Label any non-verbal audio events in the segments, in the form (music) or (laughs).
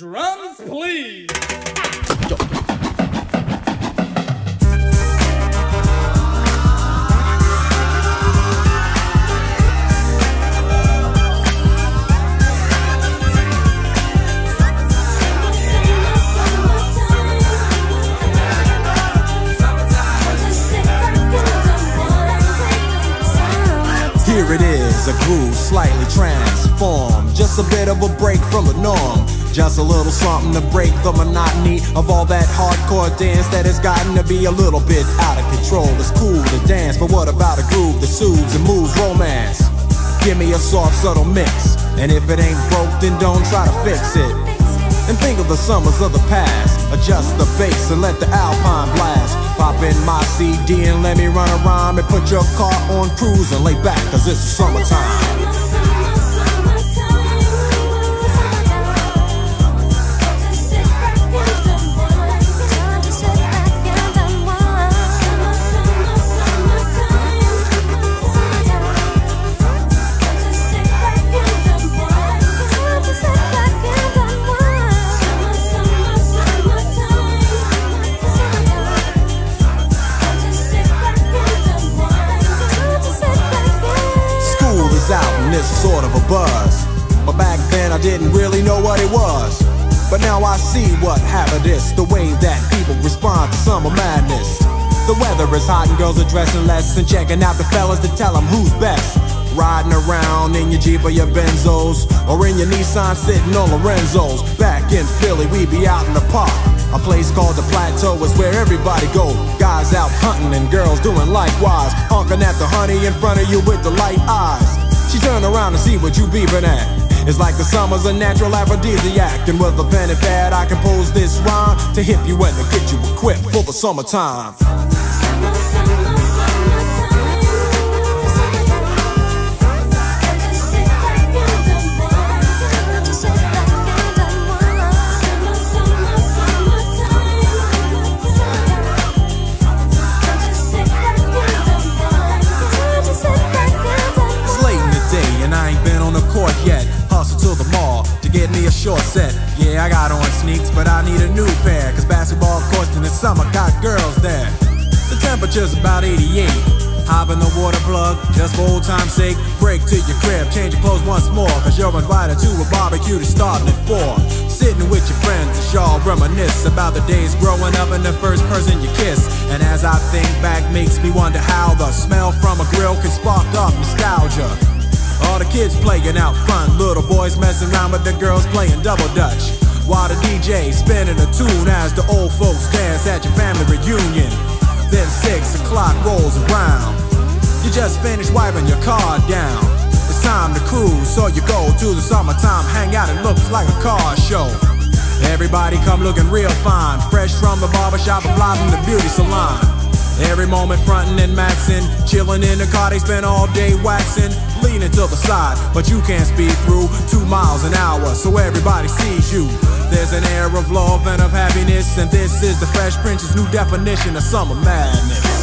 Drums, please. Is, a groove slightly transformed. Just a bit of a break from the norm. Just a little something to break the monotony of all that hardcore dance that has gotten to be a little bit out of control. It's cool to dance, but what about a groove that soothes and moves romance? Give me a soft, subtle mix. And if it ain't broke, then don't try to fix it. And think of the summers of the past. Adjust the bass and let the alpine blast. Pop in my CD and let me run a rhyme. and put your car on cruise and lay back, cause it's summertime. Out and it's sort of a buzz. But back then I didn't really know what it was. But now I see what happened is the way that people respond to summer madness. The weather is hot and girls are dressing less and checking out the fellas to tell them who's best. Riding around in your Jeep or your Benzos or in your Nissan sitting on Lorenzo's. Back in Philly, we be out in the park. A place called the Plateau is where everybody go. Guys out hunting and girls doing likewise. Honking at the honey in front of you with the light eyes. She turn around to see what you beeping at. It's like the summer's a natural aphrodisiac. And with a pen and pad, I compose this rhyme to hip you and to get you equipped for the summertime. Short set. Yeah, I got on sneaks, but I need a new pair. Cause basketball courts in the summer got girls there. The temperature's about 88. Hop in the water plug, just for old time's sake. Break to your crib, change your clothes once more. Cause you're invited to a barbecue to starting at 4. Sitting with your friends as y'all reminisce about the days growing up and the first person you kiss. And as I think back, makes me wonder how the smell from a grill can spark up nostalgia. All the kids playing out front, little boys messing around with the girls playing double dutch. While the DJ spinning a tune as the old folks dance at your family reunion. Then six o'clock rolls around. You just finished wiping your car down. It's time to cruise, so you go to the summertime hangout. It looks like a car show. Everybody come looking real fine, fresh from the barbershop fly from the beauty salon. Every moment frontin' and maxin', chillin' in the car, they spend all day waxin', leaning to the side, but you can't speed through two miles an hour, so everybody sees you. There's an air of love and of happiness, and this is the Fresh Prince's new definition of summer madness.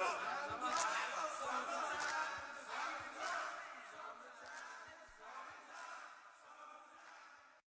up. (laughs)